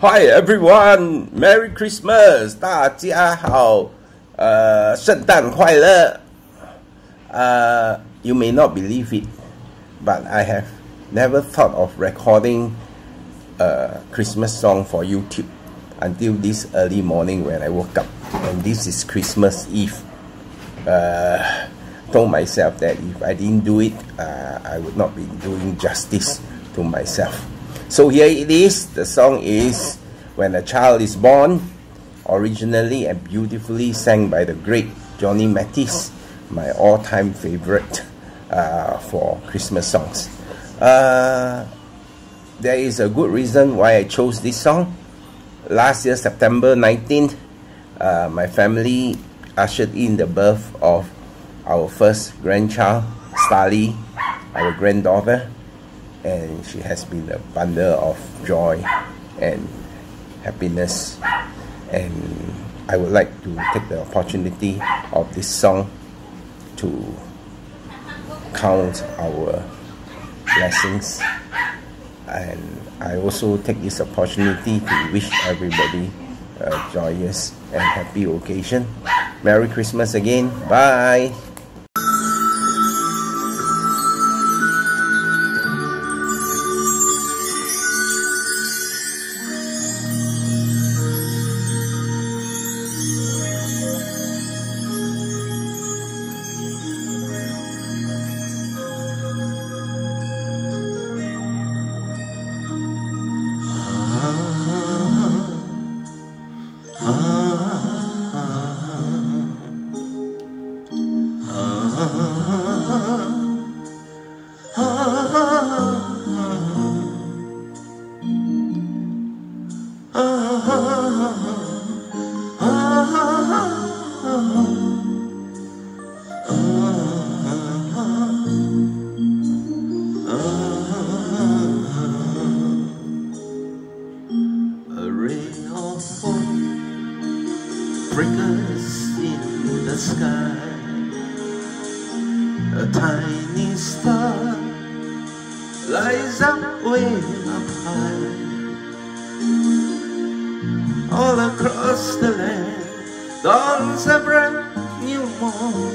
Hi everyone, Merry Christmas！大家好，呃，圣诞快乐。Uh, you may not believe it, but I have never thought of recording a Christmas song for YouTube until this early morning when I woke up. And this is Christmas Eve. Uh, told myself that if I didn't do it, uh, I would not be doing justice to myself. So here it is. The song is When a Child is Born, originally and beautifully sang by the great Johnny Mathis, my all-time favorite uh, for Christmas songs. Uh, there is a good reason why I chose this song. Last year, September 19th, uh, my family ushered in the birth of our first grandchild, Starly, our granddaughter, and she has been a bundle of joy and happiness. And I would like to take the opportunity of this song to count our blessings. And I also take this opportunity to wish everybody a joyous and happy occasion. Merry Christmas again. Bye. A ray of hope flickers in the sky. A tiny star lies up way up high. All across the land dawns a brand new morn.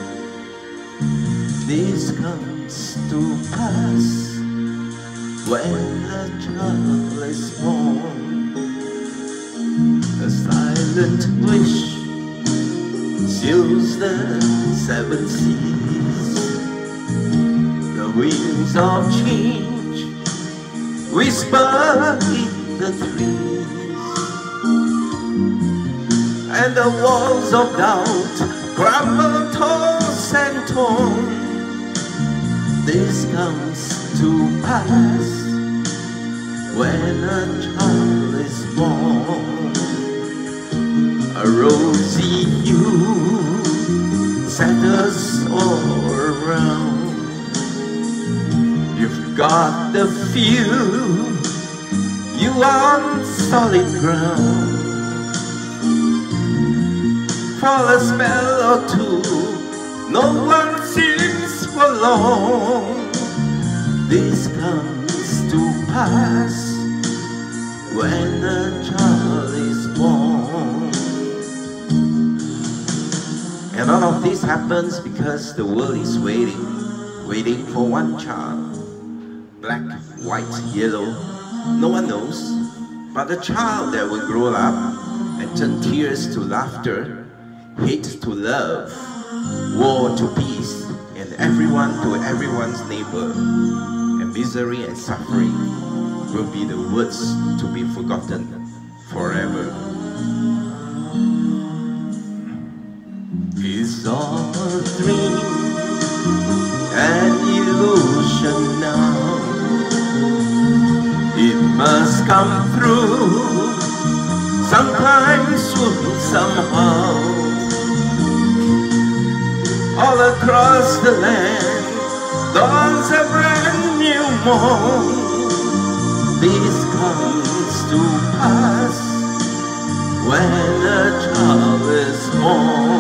This comes to pass when a child is born. A silent wish seals the seven seas. The winds of change whisper in the trees, and the walls of doubt crumble, toss and torn. This comes to pass when a child is born. A rosy hue settles all around. You've got the feel, you are on solid ground. For a spell or two, no one seems for long. This comes to pass when a child is born. And all of this happens because the world is waiting, waiting for one child. Black, white, yellow, no one knows. But the child that will grow up and turn tears to laughter, hate to love, war to peace, and everyone to everyone's neighbor. And misery and suffering will be the words to be forgotten forever. It's all a dream, an illusion now. It must come through, sometime soon, somehow. All across the land, dawns a brand new morn. This comes to pass when a child is born.